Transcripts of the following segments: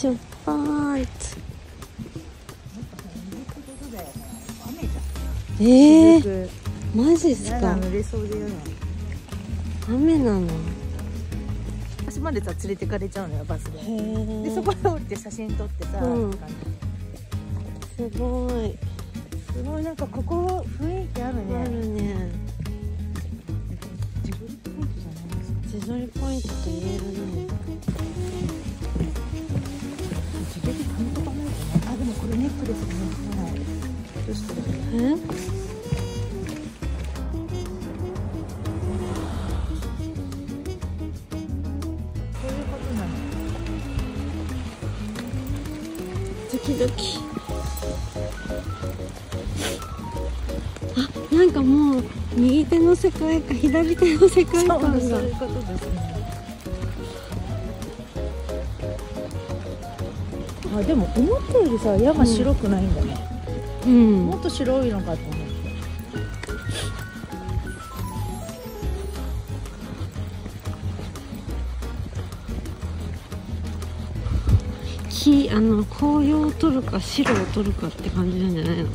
出発えー、マジっすか？雨なの。私までさ連れてかれちゃうのよバスで。でそこで降りて写真撮ってさ、うん。すごい。すごい。なんかここ雰囲気あるあねるね。ジブリポイントじゃないですか。自撮りポイントと言えるねドキドキ。あなんかもう右手の世界か左手の世界観がそういうことですねあでも思ったよりさ山白くないんだね、うんもっと白いのかと思って。木あの紅葉を取るか白を取るかって感じなんじゃないの？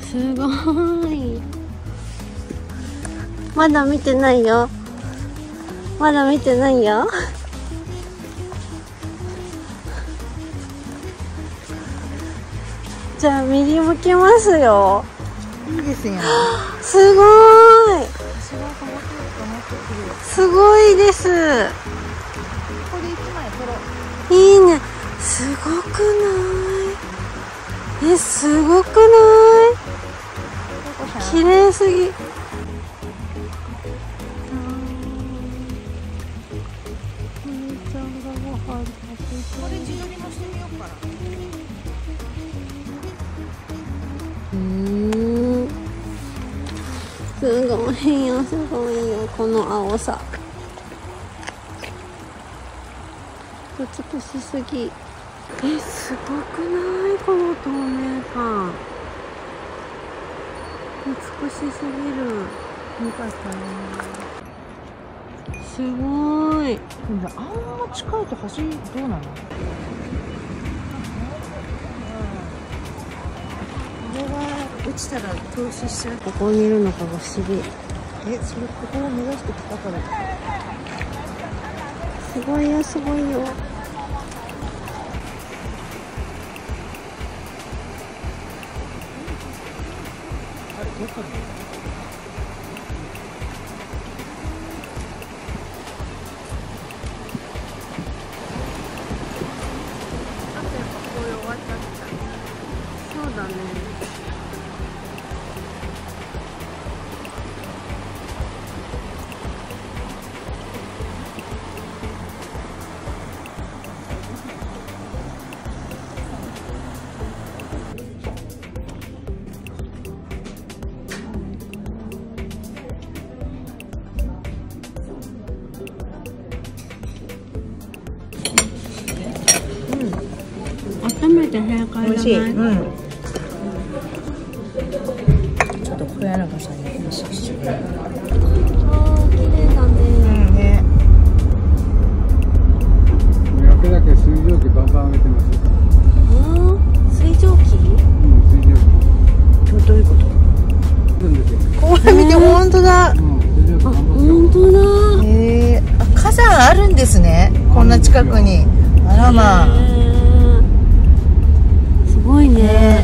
すごい。まだ見てないよ。まだ見てないよじゃあ右向きますよ。いいですよ。すごい。すごいです。ここで一枚撮ろういいね。すごくない？えすごくない？綺麗すぎ。これ自撮りもしてみようかなすごいよすごいよ。この青さ。美しすぎ。えすごくない？この透明感。美しすぎる。よかったねす。ごい。であんま近いと橋どうなの？落ちたら投資しちゃう。ここにいるのかが不思議。えそれここを目指してきたから。すごいよすごいよ。どっかでそうだねめて正解美味しい。じゃないうん。ちょっと小柳さんに話しちゃうあー綺麗だね。うん。ね焼けだけ水蒸気バンバン上げてますよ。あー水蒸気？うん、水蒸気。どどういうこと？これ見て本当だ。本当だ。へえあ火山あるんですね。こんな近くに。あらまあ Muy.